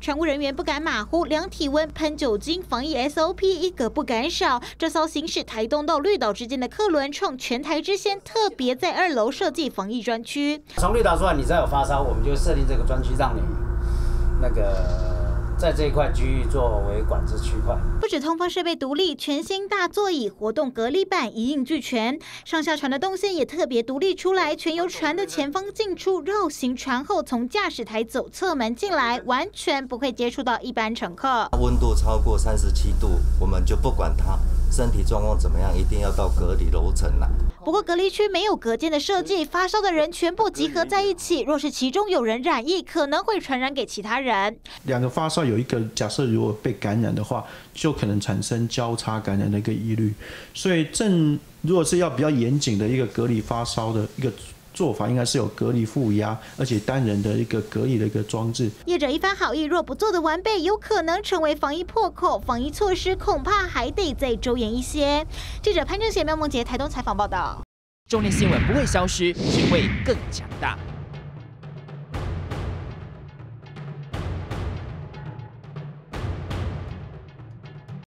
船务人员不敢马虎，量体温、喷酒精，防疫 SOP 一个不敢少。这艘行驶台东到绿岛之间的客轮创全台之先，特别在二楼设计防疫专区。从绿岛出来，你再有发烧，我们就设定这个专区让你那个。在这一块区域作为管制区块，不止通风设备独立，全新大座椅、活动隔离板一应俱全，上下船的动线也特别独立出来，全由船的前方进出，绕行船后从驾驶台走侧门进来，完全不会接触到一般乘客。温度超过三十七度，我们就不管它。身体状况怎么样，一定要到隔离楼层啦。不过隔离区没有隔间的设计，发烧的人全部集合在一起，若是其中有人染疫，可能会传染给其他人。两个发烧有一个假设，如果被感染的话，就可能产生交叉感染的一个疑虑。所以正如果是要比较严谨的一个隔离发烧的一个。做法应该是有隔离负压，而且单人的一个隔离的一个装置。业者一番好意，若不做的完备，有可能成为防疫破口。防疫措施恐怕还得再周延一些。记者潘正贤、苗梦杰台东采访报道。中天新闻不会消失，只会更强大。